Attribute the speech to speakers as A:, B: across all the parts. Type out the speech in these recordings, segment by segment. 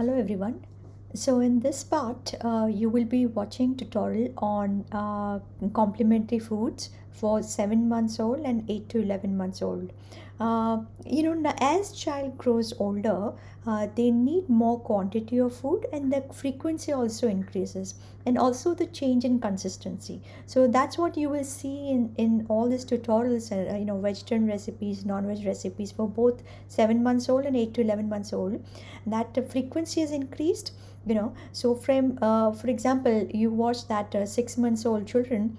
A: Hello everyone. So in this part, uh, you will be watching tutorial on uh, complementary foods for 7 months old and 8 to 11 months old. Uh, you know, as child grows older, uh, they need more quantity of food and the frequency also increases and also the change in consistency. So that's what you will see in, in all these tutorials, uh, you know, vegetarian recipes, non-veg recipes for both 7 months old and 8 to 11 months old. That frequency is increased you know so from uh, for example you watch that uh, six months old children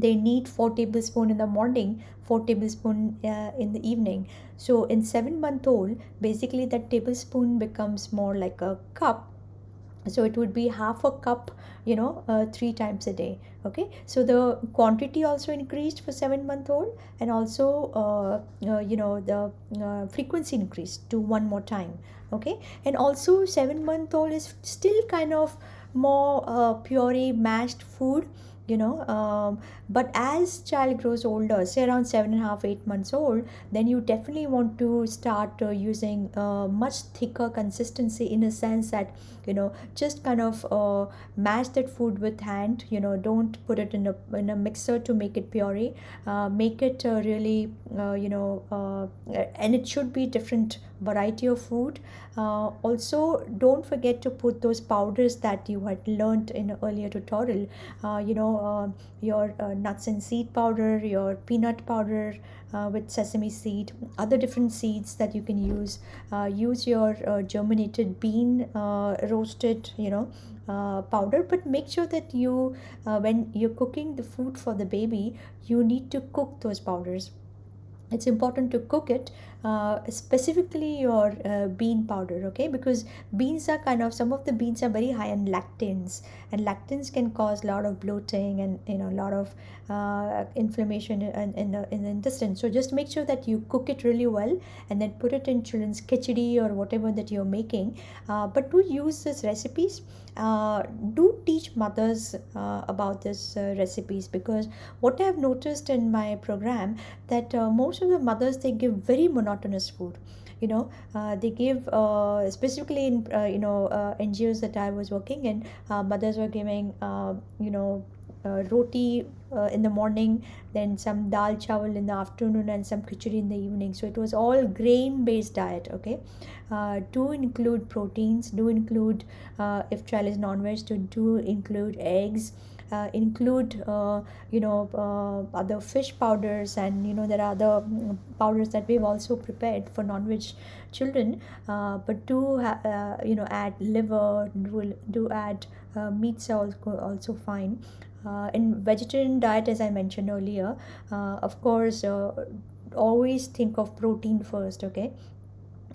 A: they need four tablespoon in the morning four tablespoon uh, in the evening. So in seven month old basically that tablespoon becomes more like a cup. So it would be half a cup you know uh, three times a day okay? So the quantity also increased for seven month old and also uh, uh, you know the uh, frequency increased to one more time okay? And also seven month old is still kind of more uh, puree mashed food you know um, but as child grows older say around seven and a half eight months old then you definitely want to start uh, using uh, much thicker consistency in a sense that you know just kind of uh, mash that food with hand you know don't put it in a in a mixer to make it puree. Uh, make it uh, really uh, you know uh, and it should be different variety of food. Uh, also don't forget to put those powders that you had learned in earlier tutorial. Uh, you know uh, your uh, nuts and seed powder your peanut powder uh, with sesame seed other different seeds that you can use. Use your germinated bean roasted you know uh, powder but make sure that you uh, when you're cooking the food for the baby you need to cook those powders it's important to cook it uh, specifically your uh, bean powder okay? Because beans are kind of some of the beans are very high in lectins and lectins can cause a lot of bloating and you know a lot of uh, inflammation in, in, the, in the intestine. So just make sure that you cook it really well and then put it in children's khichdi or whatever that you're making. Uh, but do use these recipes uh, do teach mothers uh, about these uh, recipes because what i've noticed in my program that uh, most of the mothers they give very monotonous food. You know uh, they give uh, specifically in uh, you know ngos that i was working in mothers were giving you know roti uh, in the morning then some dal chawal in the afternoon and some khichdi in the evening. So it was all grain based diet okay? Uh, do include proteins do include uh, if child is non-veg to do include eggs uh, include uh, you know uh, other fish powders and you know there are other mm, powders that we've also prepared for non-veg children. Uh, but do uh, you know add liver do, do add uh, meats are also, also fine. uh, in vegetarian diet as i mentioned earlier uh, of course uh, always think of protein first okay?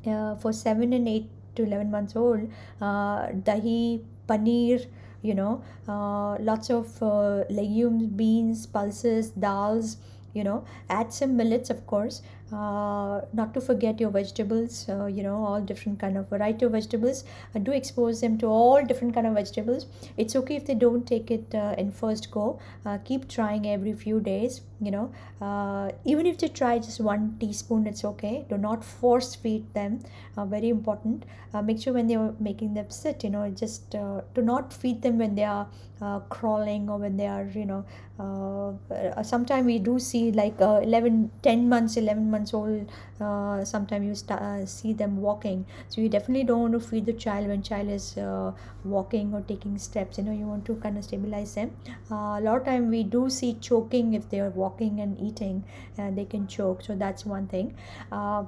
A: Uh, for 7 and 8 to 11 months old uh, dahi paneer you know uh, lots of uh, legumes beans pulses dals you know add some millets of course uh, not to forget your vegetables uh, you know all different kind of variety of vegetables. Uh, do expose them to all different kind of vegetables. It's okay if they don't take it uh, in first go. Uh, keep trying every few days you know uh, even if they try just one teaspoon it's okay. Do not force feed them uh, very important. Uh, make sure when they are making them sit you know just uh, do not feed them when they are uh, crawling or when they are you know uh, uh, we do see like uh, 11 10 months 11 months old uh, sometime you sta uh, see them walking. So you definitely don't want to feed the child when child is uh, walking or taking steps you know you want to kind of stabilize them. Uh, a lot of time we do see choking if they are walking and eating and they can choke so that's one thing. Uh,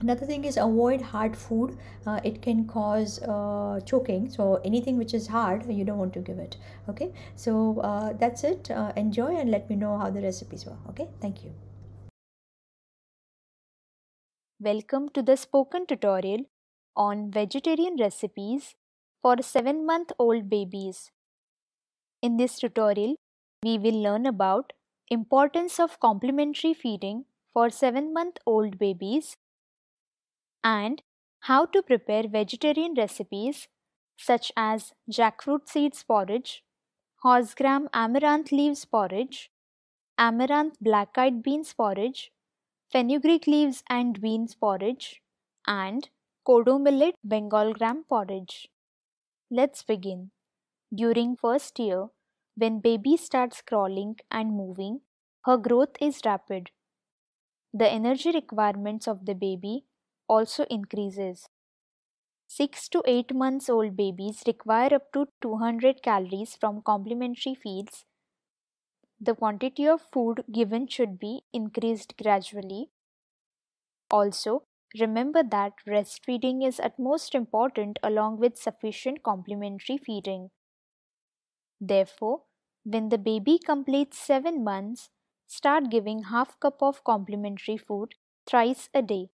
A: another thing is avoid hard food. Uh, it can cause uh, choking so anything which is hard you don't want to give it okay? So uh, that's it. Uh, enjoy and let me know how the recipes were okay? Thank you
B: Welcome to the spoken tutorial on vegetarian recipes for 7 month old babies. In this tutorial, we will learn about importance of complementary feeding for 7 month old babies and How to prepare vegetarian recipes such as jackfruit seeds porridge, horsegram amaranth leaves porridge, amaranth black-eyed beans porridge, fenugreek leaves and beans porridge, and kodo millet bengal gram porridge. Let's begin. During first year, when baby starts crawling and moving, her growth is rapid. The energy requirements of the baby also increases. 6 to 8 months old babies require up to 200 calories from complementary feeds. The quantity of food given should be increased gradually. Also, remember that breastfeeding is at most important along with sufficient complementary feeding. Therefore, when the baby completes 7 months, start giving half cup of complementary food thrice a day.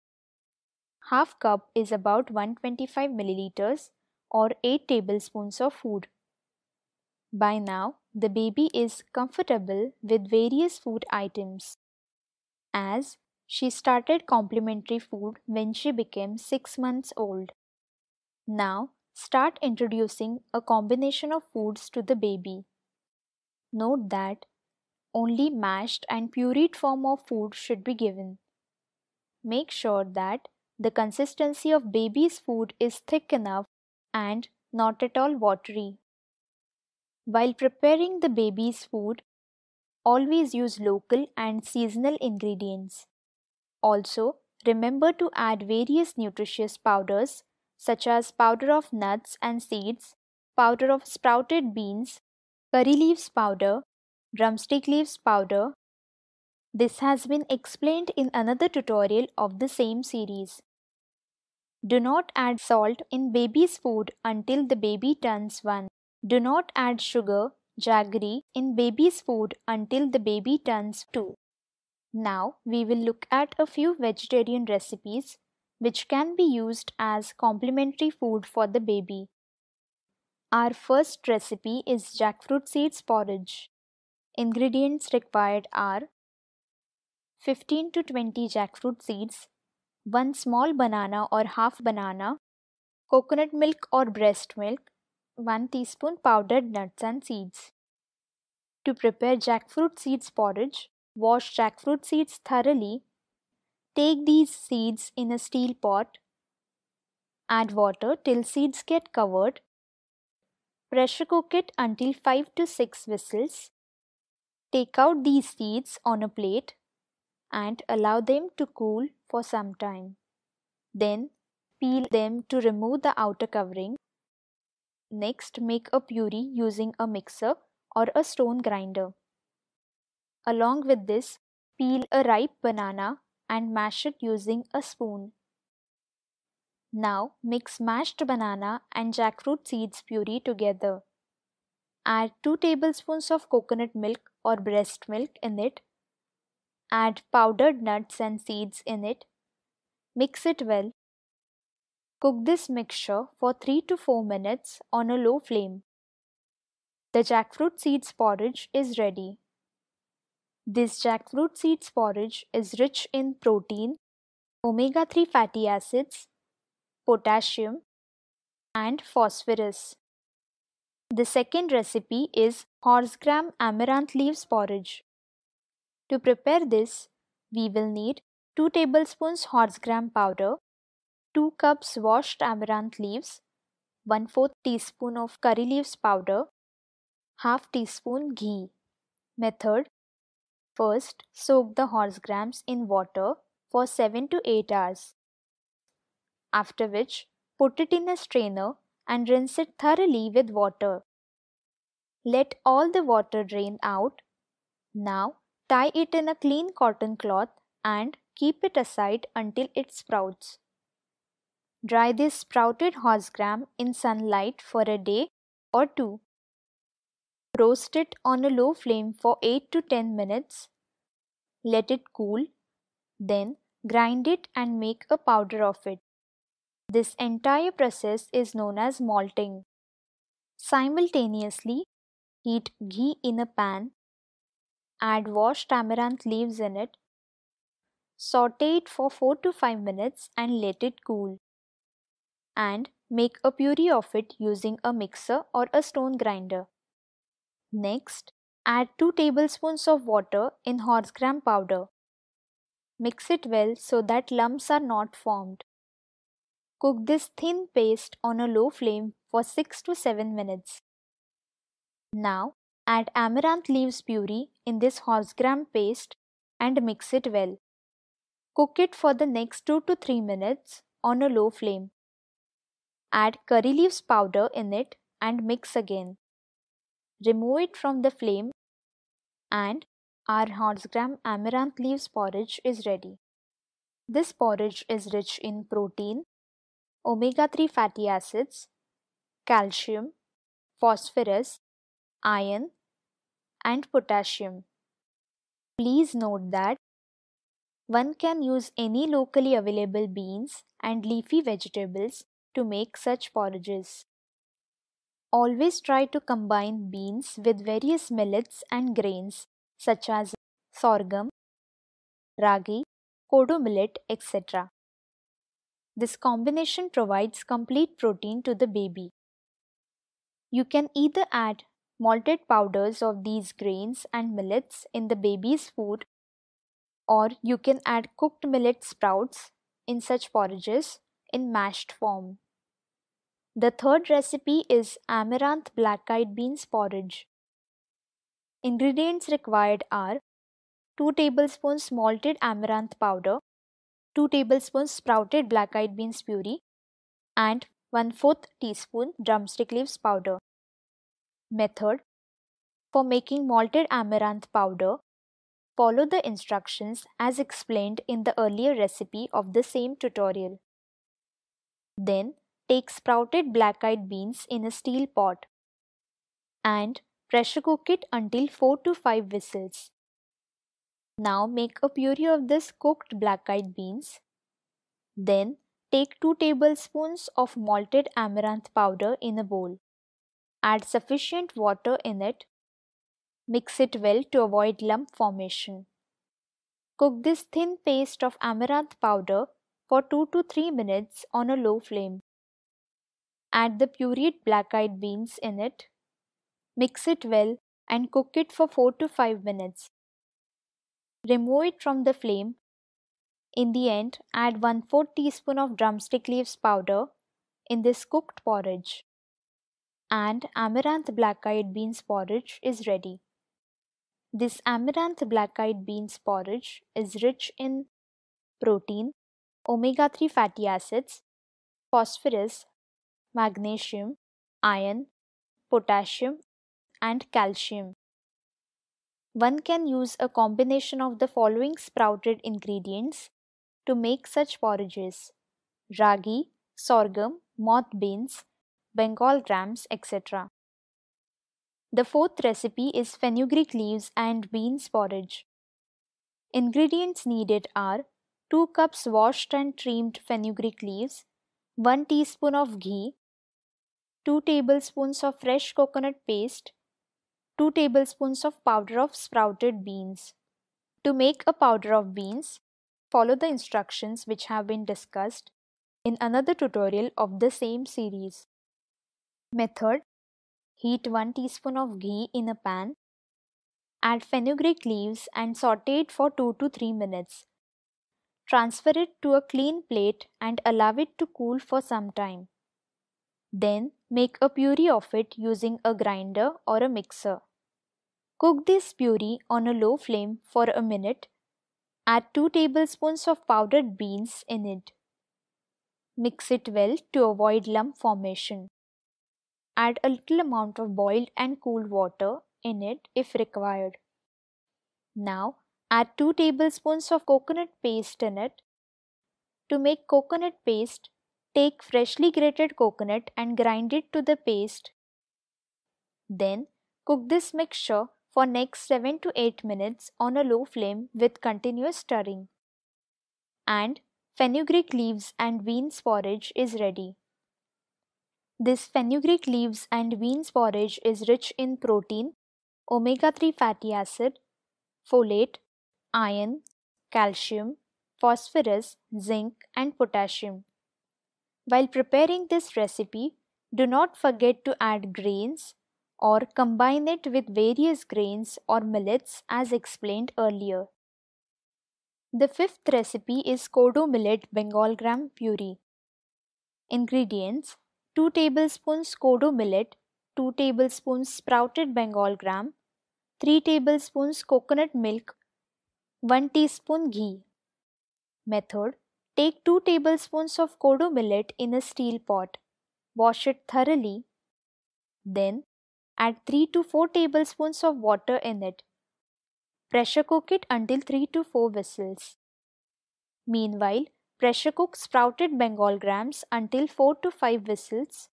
B: Half cup is about 125 milliliters or 8 tablespoons of food. By now, the baby is comfortable with various food items. As she started complementary food when she became 6 months old. Now, start introducing a combination of foods to the baby. Note that only mashed and pureed form of food should be given. Make sure that the consistency of baby's food is thick enough and not at all watery. While preparing the baby's food, always use local and seasonal ingredients. Also, remember to add various nutritious powders such as powder of nuts and seeds, powder of sprouted beans, curry leaves powder, drumstick leaves powder. This has been explained in another tutorial of the same series. Do not add salt in baby's food until the baby turns 1. Do not add sugar, jaggery in baby's food until the baby turns 2. Now we will look at a few vegetarian recipes which can be used as complementary food for the baby. Our first recipe is jackfruit seeds porridge. Ingredients required are 15 to 20 jackfruit seeds, 1 small banana or half banana, coconut milk or breast milk, 1 teaspoon powdered nuts and seeds. To prepare jackfruit seeds porridge, wash jackfruit seeds thoroughly. Take these seeds in a steel pot. Add water till seeds get covered. Pressure cook it until 5 to 6 whistles. Take out these seeds on a plate and allow them to cool for some time. Then peel them to remove the outer covering. Next make a puree using a mixer or a stone grinder. Along with this, peel a ripe banana and mash it using a spoon. Now mix mashed banana and jackfruit seeds puree together. Add 2 tablespoons of coconut milk or breast milk in it Add powdered nuts and seeds in it. Mix it well. Cook this mixture for 3 to 4 minutes on a low flame. The jackfruit seeds porridge is ready. This jackfruit seeds porridge is rich in protein, omega-3 fatty acids, potassium, and phosphorus. The second recipe is horsegram amaranth leaves porridge. To prepare this, we will need 2 tablespoons horsegram powder, 2 cups washed amaranth leaves, 1 4 teaspoon of curry leaves powder, half teaspoon ghee. Method First, soak the horse grams in water for 7 to 8 hours. After which, put it in a strainer and rinse it thoroughly with water. Let all the water drain out. Now, Tie it in a clean cotton cloth and keep it aside until it sprouts. Dry this sprouted horsegram in sunlight for a day or two. Roast it on a low flame for 8 to 10 minutes. Let it cool. Then grind it and make a powder of it. This entire process is known as malting. Simultaneously, heat ghee in a pan Add washed amaranth leaves in it. Saute it for 4 to 5 minutes and let it cool. And make a puree of it using a mixer or a stone grinder. Next, add 2 tablespoons of water in horse gram powder. Mix it well so that lumps are not formed. Cook this thin paste on a low flame for 6 to 7 minutes. Now, add amaranth leaves puree in this horse gram paste and mix it well. Cook it for the next 2 to 3 minutes on a low flame. Add curry leaves powder in it and mix again. Remove it from the flame and our horse gram amaranth leaves porridge is ready. This porridge is rich in protein, omega-3 fatty acids, calcium, phosphorus, iron and potassium. Please note that one can use any locally available beans and leafy vegetables to make such porridges. Always try to combine beans with various millets and grains such as sorghum, ragi, kodo millet, etc. This combination provides complete protein to the baby. You can either add malted powders of these grains and millets in the baby's food or you can add cooked millet sprouts in such porridges in mashed form. The third recipe is amaranth black-eyed beans porridge. Ingredients required are 2 tablespoons malted amaranth powder, 2 tablespoons sprouted black-eyed beans puree, and 1 4th teaspoon drumstick leaves powder. Method For making malted amaranth powder, follow the instructions as explained in the earlier recipe of the same tutorial. Then Take sprouted black-eyed beans in a steel pot and pressure cook it until 4 to 5 whistles. Now make a puree of this cooked black-eyed beans. Then take 2 tablespoons of malted amaranth powder in a bowl. Add sufficient water in it. Mix it well to avoid lump formation. Cook this thin paste of amaranth powder for 2 to 3 minutes on a low flame. Add the pureed black-eyed beans in it. Mix it well and cook it for 4 to 5 minutes. Remove it from the flame. In the end, add 1 4 teaspoon of drumstick leaves powder in this cooked porridge. And amaranth black-eyed beans porridge is ready. This amaranth black-eyed beans porridge is rich in protein, omega-3 fatty acids, phosphorus, magnesium, iron, potassium, and calcium. One can use a combination of the following sprouted ingredients to make such porridges ragi, sorghum, moth beans, Bengal grams, etc. The fourth recipe is fenugreek leaves and beans porridge. Ingredients needed are 2 cups washed and trimmed fenugreek leaves, 1 teaspoon of ghee, 2 tablespoons of fresh coconut paste, 2 tablespoons of powder of sprouted beans. To make a powder of beans, follow the instructions which have been discussed in another tutorial of the same series. Method Heat 1 teaspoon of ghee in a pan. Add fenugreek leaves and saute it for 2 to 3 minutes. Transfer it to a clean plate and allow it to cool for some time. Then make a puree of it using a grinder or a mixer. Cook this puree on a low flame for a minute. Add 2 tablespoons of powdered beans in it. Mix it well to avoid lump formation. Add a little amount of boiled and cooled water in it if required. Now add 2 tablespoons of coconut paste in it. To make coconut paste, Take freshly grated coconut and grind it to the paste. Then cook this mixture for next 7 to 8 minutes on a low flame with continuous stirring. And fenugreek leaves and beans porridge is ready. This fenugreek leaves and beans porridge is rich in protein, omega-3 fatty acid, folate, iron, calcium, phosphorus, zinc and potassium. While preparing this recipe, do not forget to add grains or combine it with various grains or millets as explained earlier. The fifth recipe is Kodo Millet Bengal Gram Puree. Ingredients 2 tablespoons Kodo millet, 2 tablespoons sprouted Bengal gram, 3 tablespoons coconut milk, 1 teaspoon ghee. Method Take 2 tablespoons of Kodo millet in a steel pot. Wash it thoroughly. Then add 3 to 4 tablespoons of water in it. Pressure cook it until 3 to 4 whistles. Meanwhile, pressure cook sprouted Bengal grams until 4 to 5 whistles.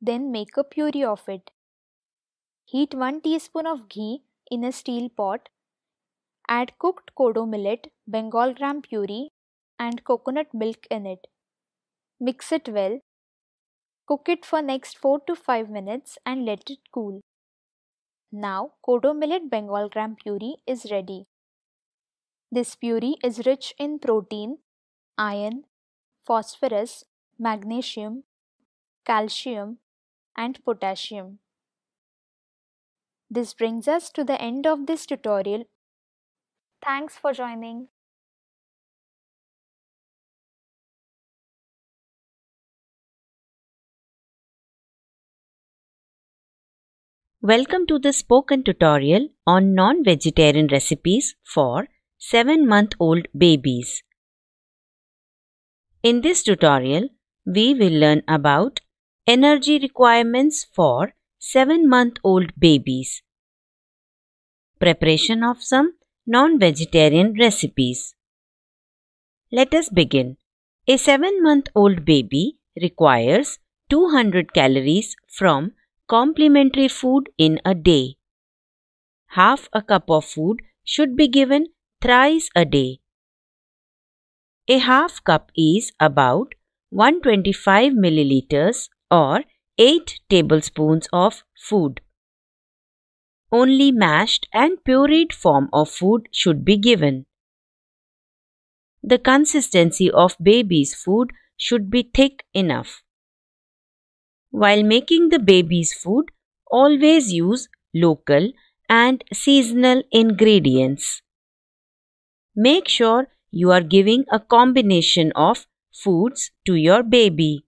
B: Then make a puree of it. Heat 1 teaspoon of ghee in a steel pot. Add cooked kodo millet, Bengal gram puree and coconut milk in it. Mix it well. Cook it for next 4 to 5 minutes and let it cool. Now Kodo millet Bengal gram puree is ready. This puree is rich in protein, iron, phosphorus, magnesium, calcium and potassium. This brings us to the end of this tutorial. Thanks for joining.
C: Welcome to the spoken tutorial on non-vegetarian recipes for 7-month-old babies. In this tutorial, we will learn about energy requirements for 7-month-old babies. Preparation of some non-vegetarian recipes. Let us begin. A 7-month-old baby requires 200 calories from complementary food in a day. Half a cup of food should be given thrice a day. A half cup is about 125 milliliters or 8 tablespoons of food. Only mashed and pureed form of food should be given. The consistency of baby's food should be thick enough. While making the baby's food, always use local and seasonal ingredients. Make sure you are giving a combination of foods to your baby.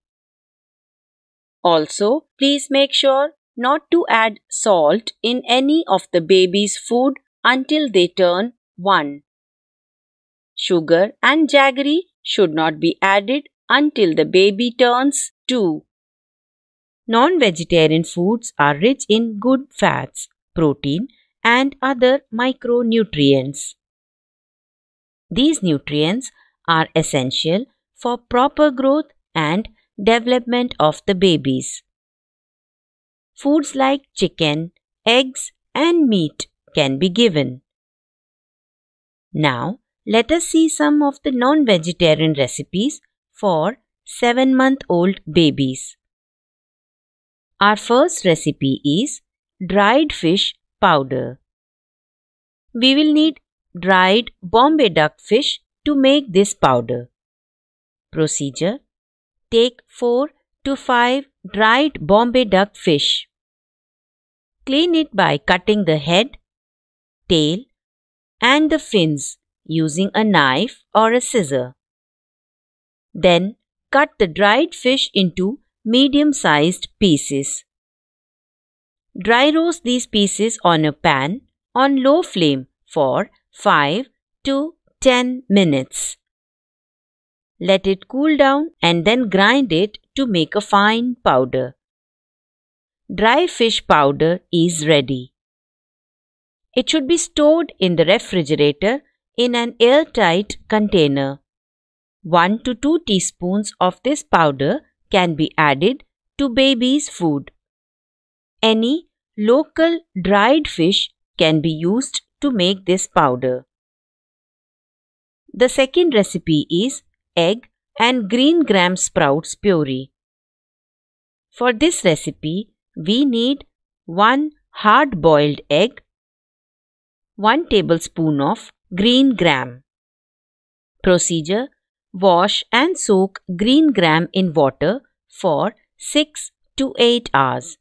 C: Also, please make sure not to add salt in any of the baby's food until they turn 1. Sugar and jaggery should not be added until the baby turns 2. Non-vegetarian foods are rich in good fats, protein and other micronutrients. These nutrients are essential for proper growth and development of the babies. Foods like chicken, eggs and meat can be given. Now, let us see some of the non-vegetarian recipes for 7-month-old babies. Our first recipe is dried fish powder. We will need dried Bombay duck fish to make this powder. Procedure Take 4 to 5 dried Bombay duck fish. Clean it by cutting the head, tail, and the fins using a knife or a scissor. Then cut the dried fish into medium sized pieces. Dry roast these pieces on a pan on low flame for 5 to 10 minutes. Let it cool down and then grind it to make a fine powder. Dry fish powder is ready. It should be stored in the refrigerator in an airtight container. 1 to 2 teaspoons of this powder can be added to baby's food. Any local dried fish can be used to make this powder. The second recipe is egg and green gram sprouts puree. For this recipe, we need 1 hard boiled egg, 1 tablespoon of green gram. Procedure wash and soak green gram in water for 6 to 8 hours.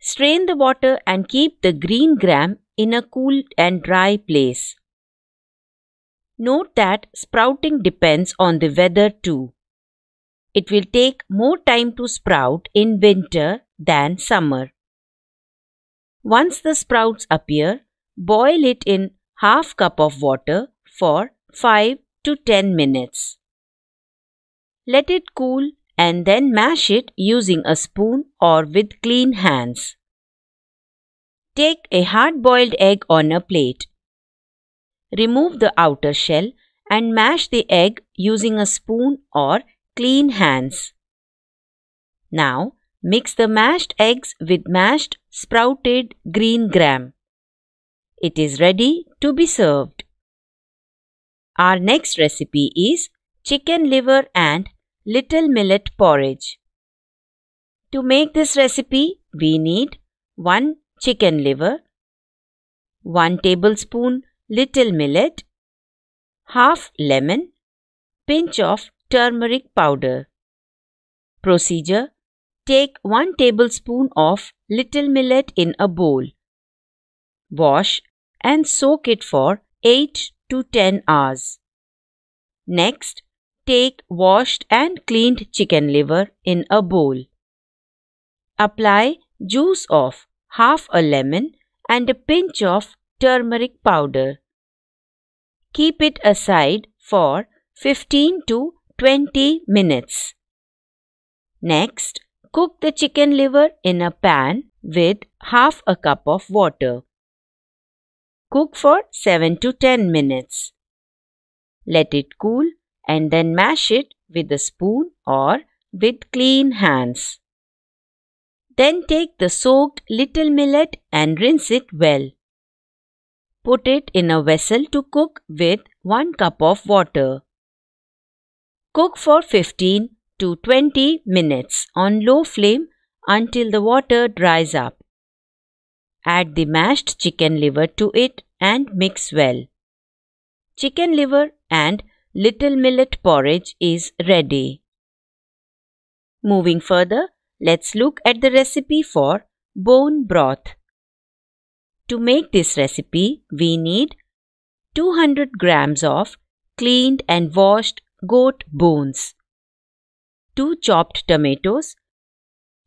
C: Strain the water and keep the green gram in a cool and dry place. Note that sprouting depends on the weather too. It will take more time to sprout in winter than summer. Once the sprouts appear, boil it in half cup of water for 5 to 10 minutes. Let it cool and then mash it using a spoon or with clean hands. Take a hard boiled egg on a plate. Remove the outer shell and mash the egg using a spoon or clean hands. Now mix the mashed eggs with mashed sprouted green gram. It is ready to be served. Our next recipe is chicken liver and little millet porridge. To make this recipe, we need 1 chicken liver, 1 tablespoon little millet, half lemon, pinch of turmeric powder. Procedure Take 1 tablespoon of little millet in a bowl. Wash and soak it for 8 to 10 hours. Next, take washed and cleaned chicken liver in a bowl. Apply juice of half a lemon and a pinch of turmeric powder. Keep it aside for 15 to 20 minutes. Next, cook the chicken liver in a pan with half a cup of water. Cook for 7 to 10 minutes. Let it cool and then mash it with a spoon or with clean hands. Then take the soaked little millet and rinse it well. Put it in a vessel to cook with 1 cup of water. Cook for 15 to 20 minutes on low flame until the water dries up. Add the mashed chicken liver to it and mix well. Chicken liver and little millet porridge is ready. Moving further, let's look at the recipe for bone broth. To make this recipe, we need 200 grams of cleaned and washed goat bones, 2 chopped tomatoes,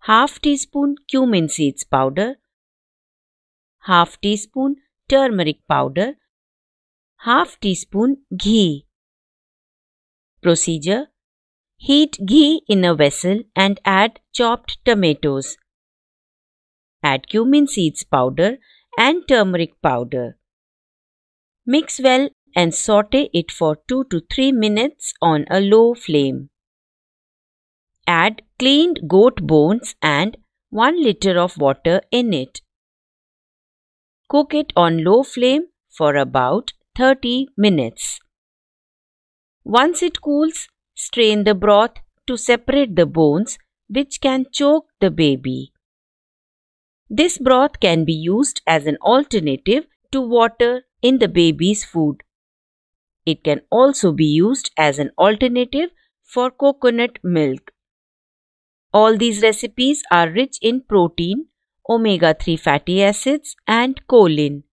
C: half teaspoon cumin seeds powder, half teaspoon turmeric powder, half teaspoon ghee. Procedure Heat ghee in a vessel and add chopped tomatoes. Add cumin seeds powder and turmeric powder. Mix well and saute it for 2 to 3 minutes on a low flame. Add cleaned goat bones and 1 liter of water in it. Cook it on low flame for about 30 minutes. Once it cools, strain the broth to separate the bones which can choke the baby. This broth can be used as an alternative to water in the baby's food. It can also be used as an alternative for coconut milk. All these recipes are rich in protein omega 3 fatty acids, and choline.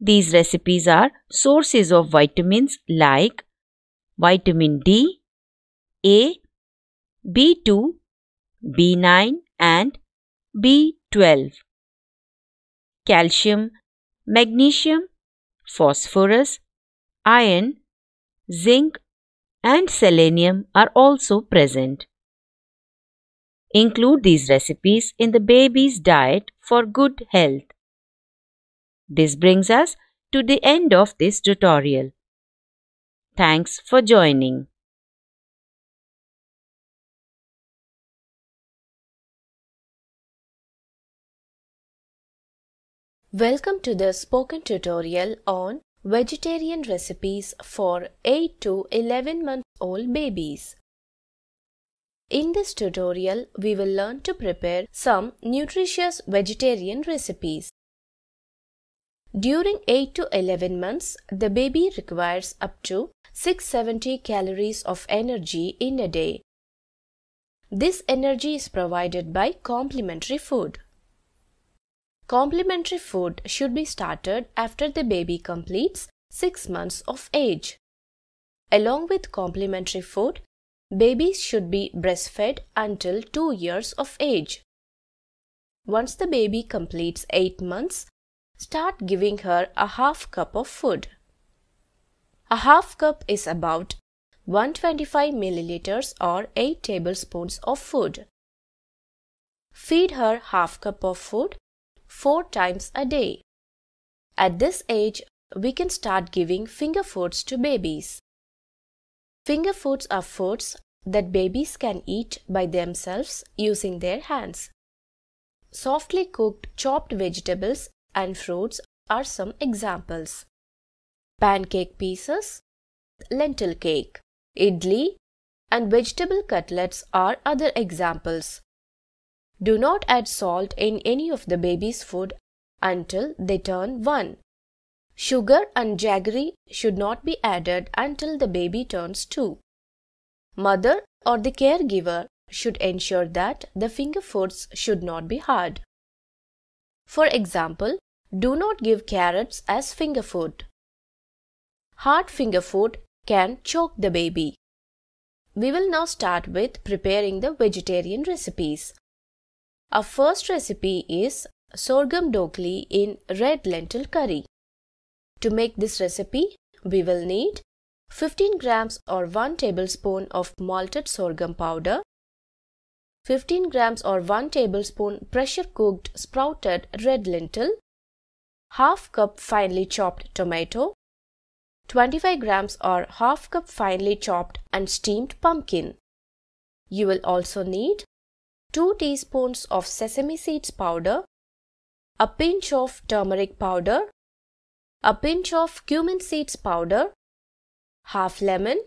C: These recipes are sources of vitamins like vitamin D, A, B2, B9, and B12. Calcium, magnesium, phosphorus, iron, zinc, and selenium are also present. Include these recipes in the baby's diet for good health. This brings us to the end of this tutorial. Thanks for joining.
D: Welcome to the spoken tutorial on vegetarian recipes for 8 to 11 month old babies. In this tutorial, we will learn to prepare some nutritious vegetarian recipes. During 8 to 11 months, the baby requires up to 670 calories of energy in a day. This energy is provided by complementary food. Complementary food should be started after the baby completes 6 months of age. Along with complementary food, babies should be breastfed until 2 years of age. Once the baby completes 8 months, start giving her a half cup of food. A half cup is about 125 milliliters or 8 tablespoons of food. Feed her half cup of food 4 times a day. At this age, we can start giving finger foods to babies. Finger foods are foods that babies can eat by themselves using their hands. Softly cooked chopped vegetables and fruits are some examples. Pancake pieces, lentil cake, idli, and vegetable cutlets are other examples. Do not add salt in any of the baby's food until they turn 1. Sugar and jaggery should not be added until the baby turns 2. Mother or the caregiver should ensure that the finger foods should not be hard. For example, do not give carrots as finger food. Hard finger food can choke the baby. We will now start with preparing the vegetarian recipes. Our first recipe is sorghum dhokli in red lentil curry. To make this recipe, we will need 15 grams or 1 tablespoon of malted sorghum powder, 15 grams or 1 tablespoon pressure cooked sprouted red lentil, half cup finely chopped tomato, 25 grams or half cup finely chopped and steamed pumpkin. You will also need 2 teaspoons of sesame seeds powder, a pinch of turmeric powder, a pinch of cumin seeds powder, half lemon,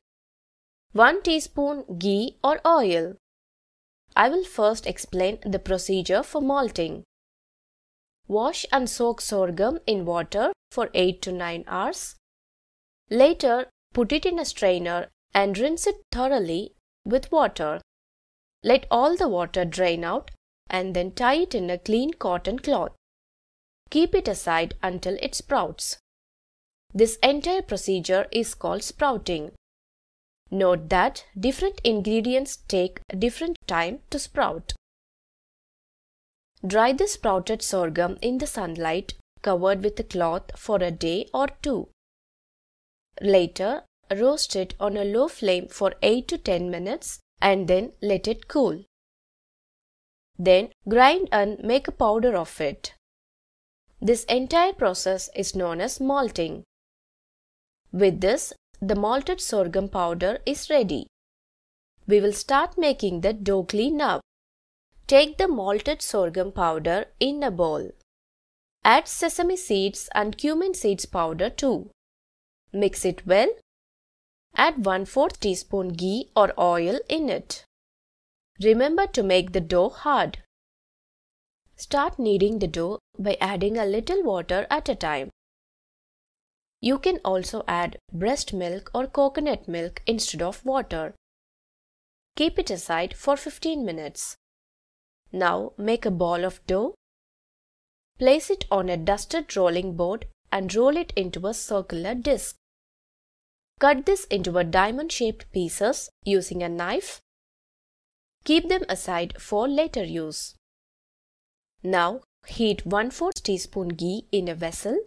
D: 1 teaspoon ghee or oil. I will first explain the procedure for malting. Wash and soak sorghum in water for 8 to 9 hours. Later, put it in a strainer and rinse it thoroughly with water. Let all the water drain out and then tie it in a clean cotton cloth. Keep it aside until it sprouts. This entire procedure is called sprouting. Note that different ingredients take different time to sprout. Dry the sprouted sorghum in the sunlight covered with a cloth for a day or two. Later, roast it on a low flame for 8 to 10 minutes and then let it cool. Then grind and make a powder of it. This entire process is known as malting. With this, the malted sorghum powder is ready. We will start making the dhokli now. Take the malted sorghum powder in a bowl. Add sesame seeds and cumin seeds powder too. Mix it well Add 1 4 teaspoon ghee or oil in it. Remember to make the dough hard. Start kneading the dough by adding a little water at a time. You can also add breast milk or coconut milk instead of water. Keep it aside for 15 minutes. Now make a ball of dough. Place it on a dusted rolling board and roll it into a circular disc. Cut this into a diamond shaped pieces using a knife. Keep them aside for later use. Now heat 1 4 teaspoon ghee in a vessel.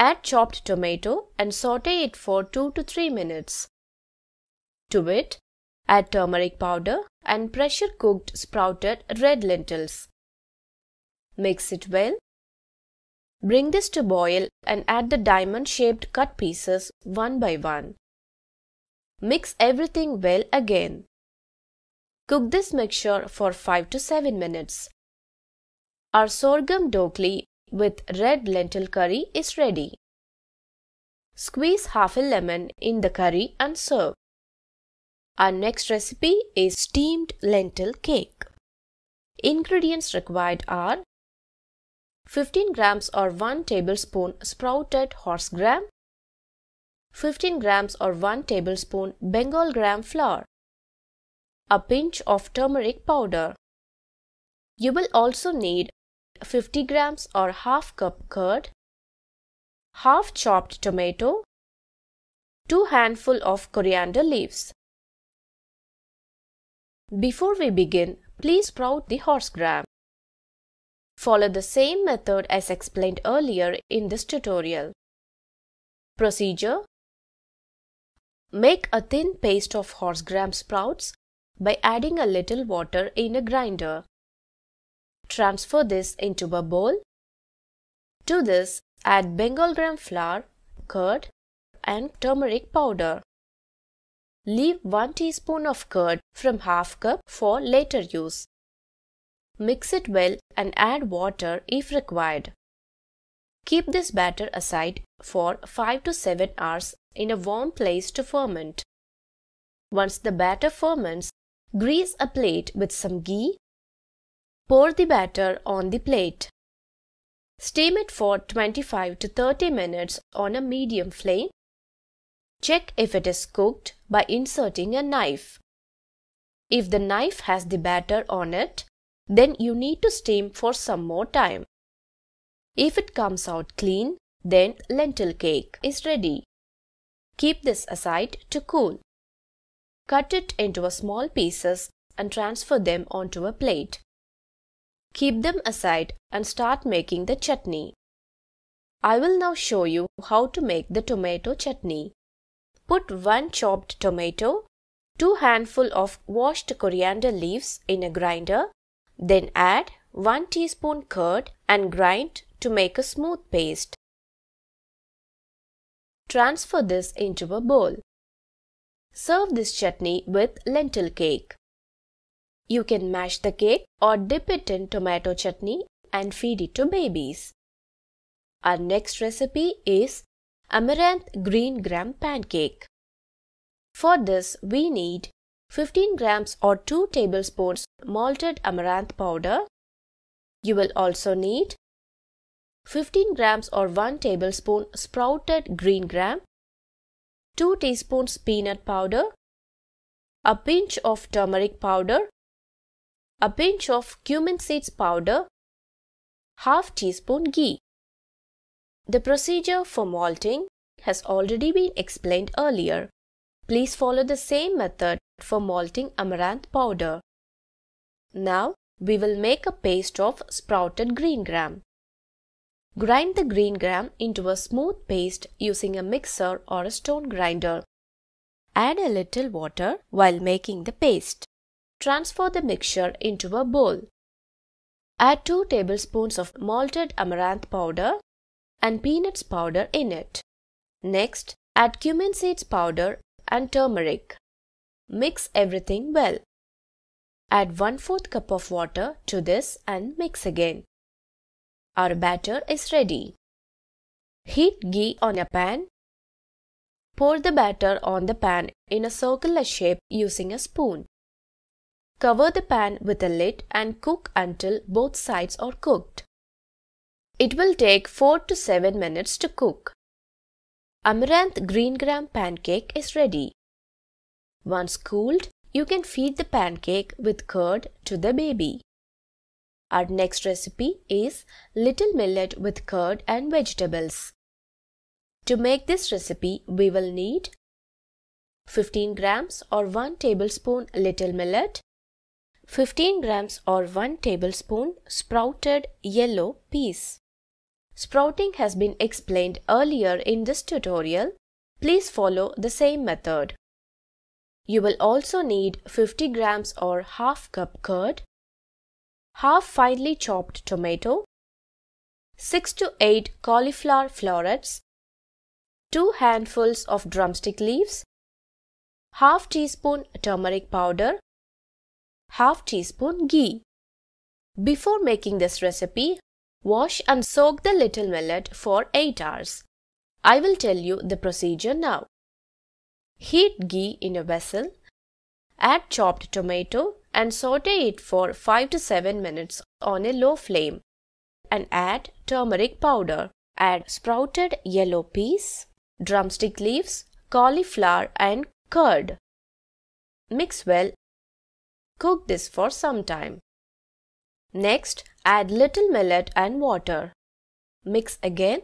D: Add chopped tomato and saute it for 2 to 3 minutes. To it, add turmeric powder and pressure cooked sprouted red lentils. Mix it well Bring this to boil and add the diamond shaped cut pieces one by one. Mix everything well again. Cook this mixture for 5 to 7 minutes. Our sorghum dhokli with red lentil curry is ready. Squeeze half a lemon in the curry and serve. Our next recipe is steamed lentil cake. Ingredients required are 15 grams or 1 tablespoon sprouted horse gram, 15 grams or 1 tablespoon Bengal gram flour, a pinch of turmeric powder. You will also need 50 grams or half cup curd, half chopped tomato, 2 handful of coriander leaves. Before we begin, please sprout the horse gram. Follow the same method as explained earlier in this tutorial. Procedure Make a thin paste of horse gram sprouts by adding a little water in a grinder. Transfer this into a bowl. To this, add Bengal gram flour, curd, and turmeric powder. Leave 1 teaspoon of curd from half cup for later use. Mix it well and add water if required. Keep this batter aside for 5 to 7 hours in a warm place to ferment. Once the batter ferments, grease a plate with some ghee. Pour the batter on the plate. Steam it for 25 to 30 minutes on a medium flame. Check if it is cooked by inserting a knife. If the knife has the batter on it, then you need to steam for some more time. If it comes out clean, then lentil cake is ready. Keep this aside to cool. Cut it into small pieces and transfer them onto a plate. Keep them aside and start making the chutney. I will now show you how to make the tomato chutney. Put one chopped tomato, two handful of washed coriander leaves in a grinder then add 1 teaspoon curd and grind to make a smooth paste. Transfer this into a bowl. Serve this chutney with lentil cake. You can mash the cake or dip it in tomato chutney and feed it to babies. Our next recipe is amaranth green gram pancake. For this we need 15 grams or 2 tablespoons malted amaranth powder. You will also need 15 grams or 1 tablespoon sprouted green gram, 2 teaspoons peanut powder, a pinch of turmeric powder, a pinch of cumin seeds powder, half teaspoon ghee. The procedure for malting has already been explained earlier. Please follow the same method for malting amaranth powder. Now we will make a paste of sprouted green gram. Grind the green gram into a smooth paste using a mixer or a stone grinder. Add a little water while making the paste. Transfer the mixture into a bowl. Add 2 tablespoons of malted amaranth powder and peanuts powder in it. Next, add cumin seeds powder and turmeric. Mix everything well. Add 1 4th cup of water to this and mix again. Our batter is ready. Heat ghee on a pan. Pour the batter on the pan in a circular shape using a spoon. Cover the pan with a lid and cook until both sides are cooked. It will take 4 to 7 minutes to cook. Amaranth green gram pancake is ready. Once cooled, you can feed the pancake with curd to the baby. Our next recipe is little millet with curd and vegetables. To make this recipe, we will need 15 grams or 1 tablespoon little millet, 15 grams or 1 tablespoon sprouted yellow peas. Sprouting has been explained earlier in this tutorial. Please follow the same method. You will also need 50 grams or half cup curd, half finely chopped tomato, 6 to 8 cauliflower florets, 2 handfuls of drumstick leaves, half teaspoon turmeric powder, half teaspoon ghee. Before making this recipe, wash and soak the little millet for 8 hours. I will tell you the procedure now. Heat ghee in a vessel. Add chopped tomato and saute it for 5 to 7 minutes on a low flame. And add turmeric powder. Add sprouted yellow peas. drumstick leaves, cauliflower and curd. Mix well. Cook this for some time. Next, add little millet and water. Mix again.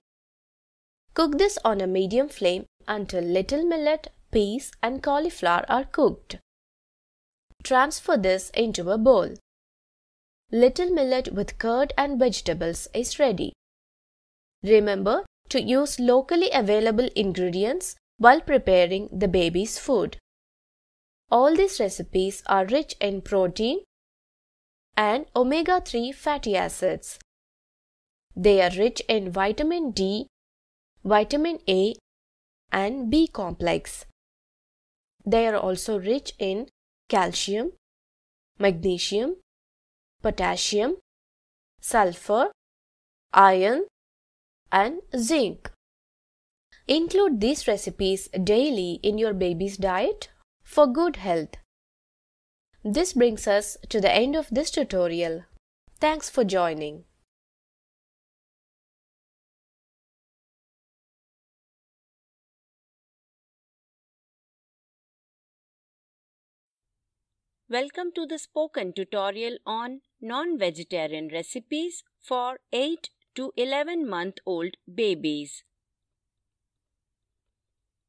D: Cook this on a medium flame until little millet, peas and cauliflower are cooked. Transfer this into a bowl. Little millet with curd and vegetables is ready. Remember to use locally available ingredients while preparing the baby's food. All these recipes are rich in protein and omega 3 fatty acids. They are rich in vitamin D, vitamin A, and B complex. They are also rich in calcium, magnesium, potassium, sulfur, iron, and zinc. Include these recipes daily in your baby's diet for good health. This brings us to the end of this tutorial. Thanks for joining.
C: Welcome to the spoken tutorial on non-vegetarian recipes for 8 to 11 month old babies.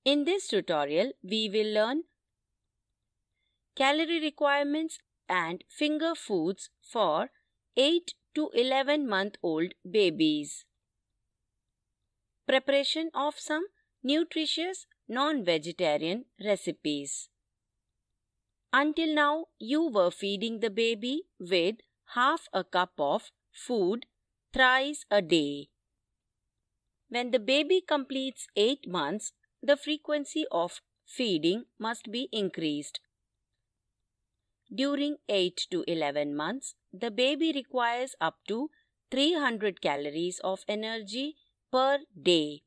C: In this tutorial, we will learn calorie requirements and finger foods for 8 to 11 month old babies. Preparation of some nutritious non-vegetarian recipes. Until now, you were feeding the baby with half a cup of food thrice a day. When the baby completes 8 months, the frequency of feeding must be increased. During 8 to 11 months, the baby requires up to 300 calories of energy per day.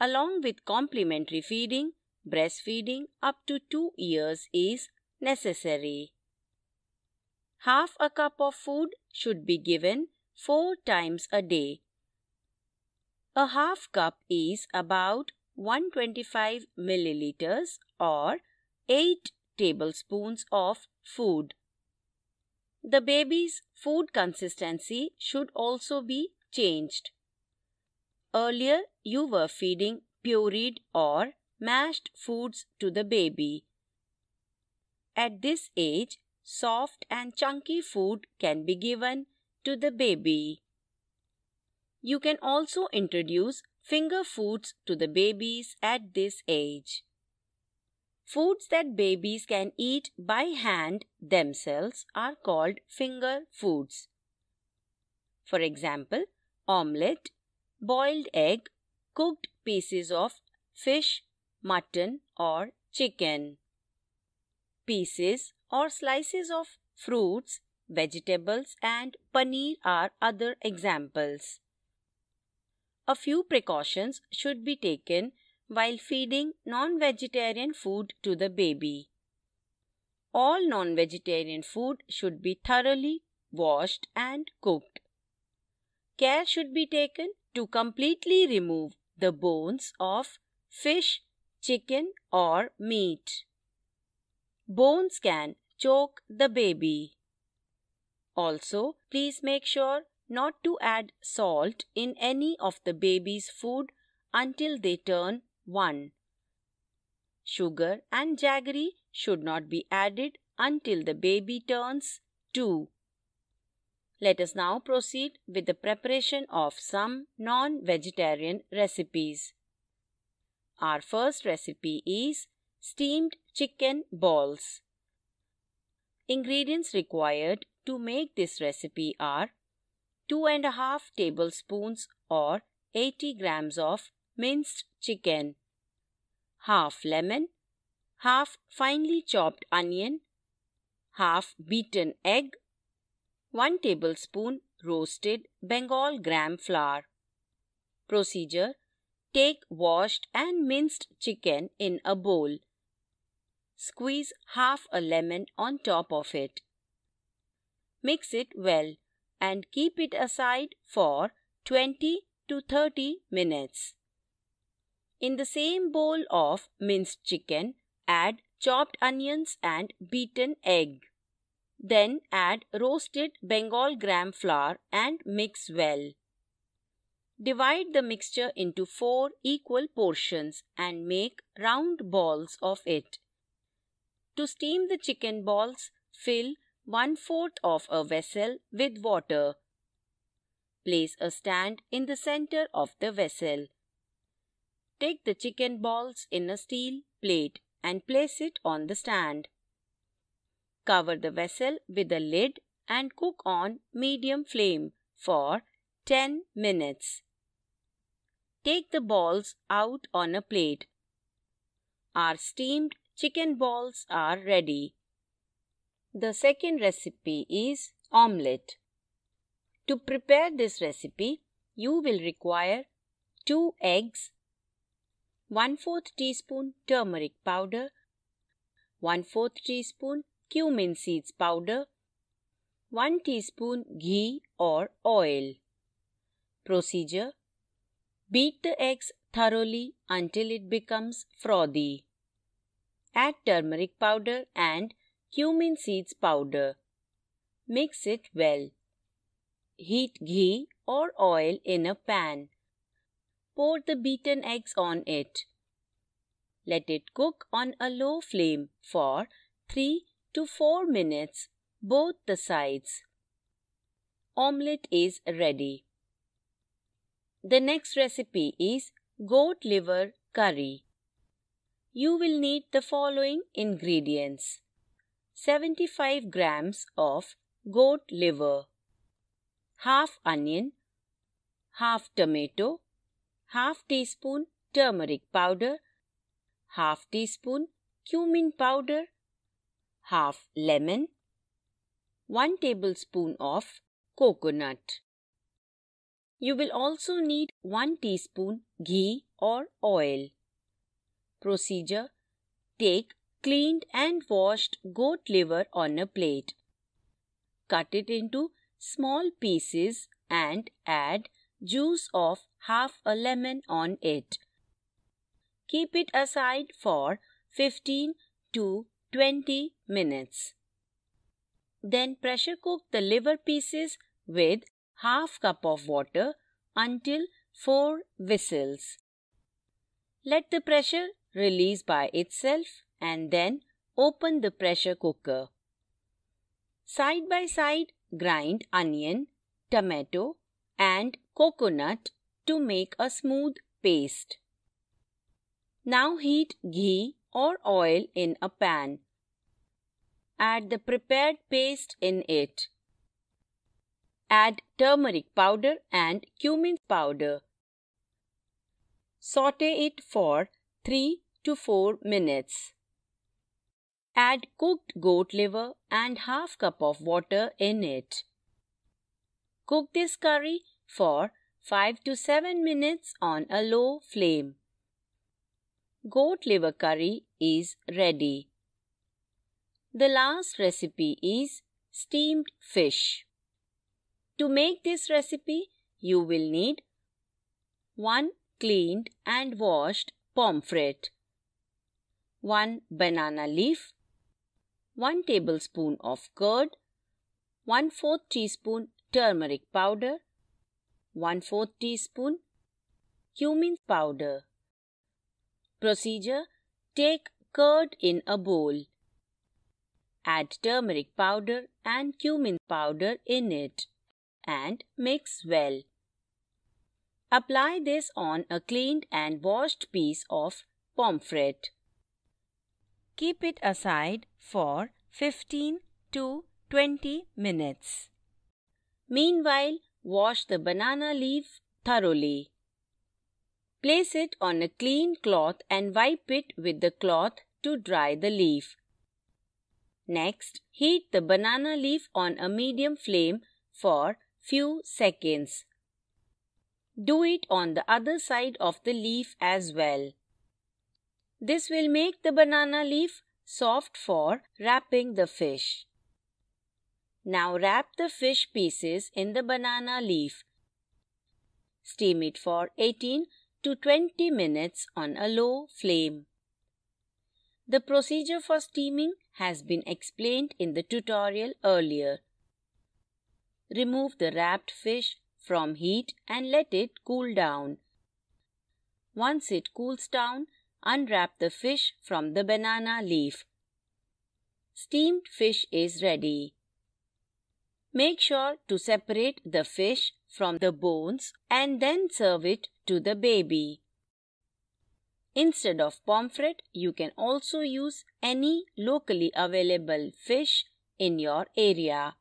C: Along with complementary feeding, breastfeeding up to 2 years is necessary. Half a cup of food should be given 4 times a day. A half cup is about 125 milliliters or 8 tablespoons of food. The baby's food consistency should also be changed. Earlier, you were feeding pureed or mashed foods to the baby. At this age, soft and chunky food can be given to the baby. You can also introduce finger foods to the babies at this age. Foods that babies can eat by hand themselves are called finger foods. For example, omelette, boiled egg, cooked pieces of fish, mutton, or chicken. Pieces or slices of fruits, vegetables, and paneer are other examples. A few precautions should be taken while feeding non vegetarian food to the baby. All non vegetarian food should be thoroughly washed and cooked. Care should be taken to completely remove the bones of fish, chicken, or meat. Bones can choke the baby. Also, please make sure not to add salt in any of the baby's food until they turn 1. Sugar and jaggery should not be added until the baby turns 2. Let us now proceed with the preparation of some non-vegetarian recipes. Our first recipe is steamed chicken balls. Ingredients required to make this recipe are 2 and a half tablespoons or 80 grams of minced chicken, half lemon, half finely chopped onion, half beaten egg, 1 tablespoon roasted Bengal gram flour. Procedure Take washed and minced chicken in a bowl. Squeeze half a lemon on top of it. Mix it well and keep it aside for 20 to 30 minutes. In the same bowl of minced chicken, add chopped onions and beaten egg. Then add roasted Bengal gram flour and mix well. Divide the mixture into four equal portions and make round balls of it. To steam the chicken balls, fill one fourth of a vessel with water. Place a stand in the center of the vessel. Take the chicken balls in a steel plate and place it on the stand. Cover the vessel with a lid and cook on medium flame for 10 minutes. Take the balls out on a plate. Our steamed chicken balls are ready. The second recipe is omelette. To prepare this recipe, you will require 2 eggs, 1 4th teaspoon turmeric powder, 1 4th teaspoon cumin seeds powder, 1 teaspoon ghee or oil. Procedure Beat the eggs thoroughly until it becomes frothy. Add turmeric powder and cumin seeds powder. Mix it well. Heat ghee or oil in a pan. Pour the beaten eggs on it. Let it cook on a low flame for 3 to 4 minutes, both the sides. Omelette is ready. The next recipe is goat liver curry. You will need the following ingredients 75 grams of goat liver, half onion, half tomato, half teaspoon turmeric powder, half teaspoon cumin powder, half lemon, 1 tablespoon of coconut. You will also need 1 teaspoon ghee or oil. Procedure Take cleaned and washed goat liver on a plate. Cut it into small pieces and add juice of half a lemon on it. Keep it aside for 15 to 20 minutes. Then pressure cook the liver pieces with half cup of water until 4 whistles. Let the pressure release by itself and then open the pressure cooker. Side by side grind onion, tomato and coconut to make a smooth paste. Now heat ghee or oil in a pan. Add the prepared paste in it. Add turmeric powder and cumin powder. Saute it for 3 to 4 minutes. Add cooked goat liver and half cup of water in it. Cook this curry for 5 to 7 minutes on a low flame. Goat liver curry is ready. The last recipe is steamed fish. To make this recipe, you will need 1 cleaned and washed pomfret, 1 banana leaf, 1 tablespoon of curd, 1 4 teaspoon turmeric powder, 1 4 teaspoon cumin powder. Procedure Take curd in a bowl. Add turmeric powder and cumin powder in it and mix well. Apply this on a cleaned and washed piece of pomfret. Keep it aside for 15 to 20 minutes. Meanwhile, wash the banana leaf thoroughly. Place it on a clean cloth and wipe it with the cloth to dry the leaf. Next, heat the banana leaf on a medium flame for few seconds. Do it on the other side of the leaf as well. This will make the banana leaf soft for wrapping the fish. Now wrap the fish pieces in the banana leaf. Steam it for 18 to 20 minutes on a low flame. The procedure for steaming has been explained in the tutorial earlier. Remove the wrapped fish from heat and let it cool down. Once it cools down, unwrap the fish from the banana leaf. Steamed fish is ready. Make sure to separate the fish from the bones and then serve it to the baby. Instead of pomfret, you can also use any locally available fish in your area.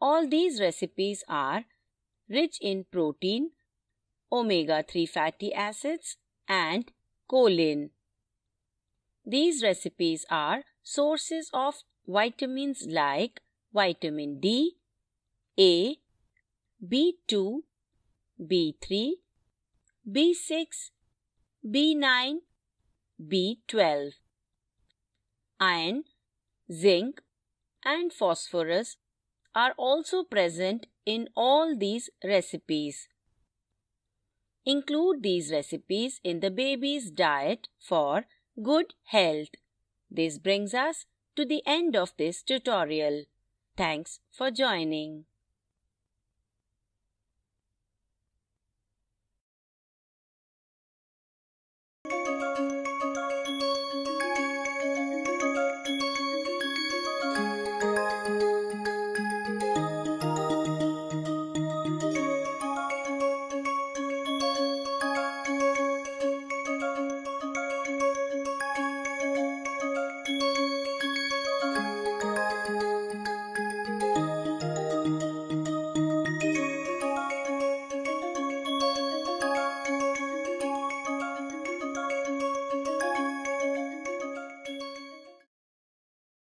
C: All these recipes are rich in protein, omega 3 fatty acids, and choline. These recipes are sources of vitamins like vitamin D, A, B2, B3, B6, B9, B12. Iron, zinc, and phosphorus are also present in all these recipes. Include these recipes in the baby's diet for good health. This brings us to the end of this tutorial. Thanks for joining.